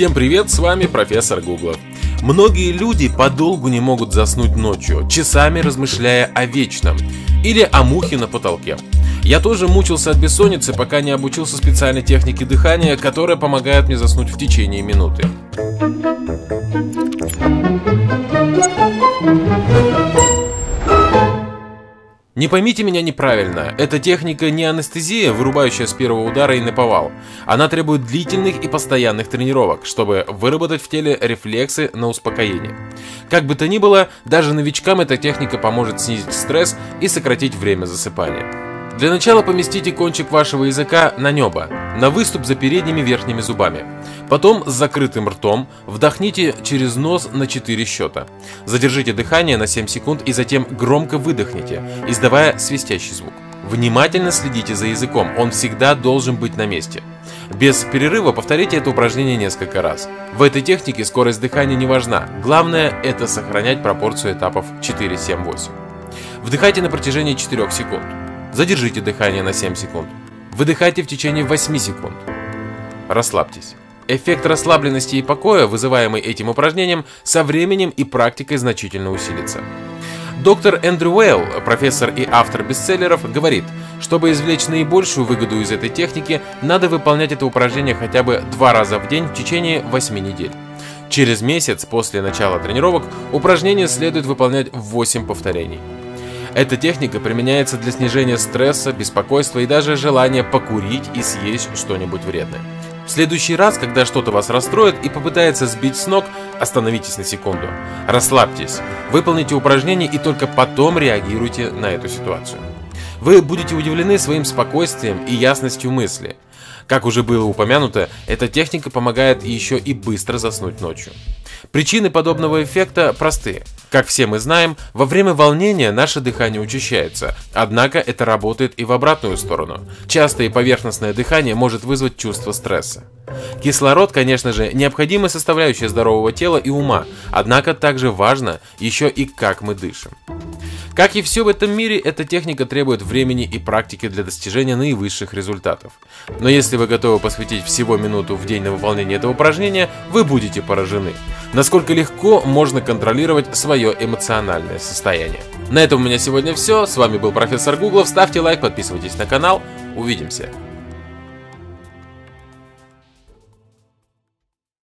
Всем привет, с вами профессор Гугла. Многие люди подолгу не могут заснуть ночью, часами размышляя о вечном или о мухе на потолке. Я тоже мучился от бессонницы, пока не обучился специальной технике дыхания, которая помогает мне заснуть в течение минуты. Не поймите меня неправильно, эта техника не анестезия, вырубающая с первого удара и наповал. Она требует длительных и постоянных тренировок, чтобы выработать в теле рефлексы на успокоение. Как бы то ни было, даже новичкам эта техника поможет снизить стресс и сократить время засыпания. Для начала поместите кончик вашего языка на небо, на выступ за передними верхними зубами. Потом с закрытым ртом вдохните через нос на 4 счета. Задержите дыхание на 7 секунд и затем громко выдохните, издавая свистящий звук. Внимательно следите за языком, он всегда должен быть на месте. Без перерыва повторите это упражнение несколько раз. В этой технике скорость дыхания не важна, главное это сохранять пропорцию этапов 4, 7, 8. Вдыхайте на протяжении 4 секунд. Задержите дыхание на 7 секунд. Выдыхайте в течение 8 секунд. Расслабьтесь. Эффект расслабленности и покоя, вызываемый этим упражнением, со временем и практикой значительно усилится. Доктор Эндрю Уэйл, профессор и автор бестселлеров, говорит, чтобы извлечь наибольшую выгоду из этой техники, надо выполнять это упражнение хотя бы два раза в день в течение 8 недель. Через месяц после начала тренировок упражнение следует выполнять в 8 повторений. Эта техника применяется для снижения стресса, беспокойства и даже желания покурить и съесть что-нибудь вредное. В следующий раз, когда что-то вас расстроит и попытается сбить с ног, остановитесь на секунду. Расслабьтесь, выполните упражнение и только потом реагируйте на эту ситуацию. Вы будете удивлены своим спокойствием и ясностью мысли. Как уже было упомянуто, эта техника помогает еще и быстро заснуть ночью. Причины подобного эффекта простые. Как все мы знаем, во время волнения наше дыхание учащается, однако это работает и в обратную сторону. Частое поверхностное дыхание может вызвать чувство стресса. Кислород, конечно же, необходимая составляющая здорового тела и ума, однако также важно еще и как мы дышим. Как и все в этом мире, эта техника требует времени и практики для достижения наивысших результатов. Но если вы готовы посвятить всего минуту в день на выполнение этого упражнения, вы будете поражены. Насколько легко можно контролировать свое эмоциональное состояние. На этом у меня сегодня все. С вами был профессор Гуглов. Ставьте лайк, подписывайтесь на канал. Увидимся.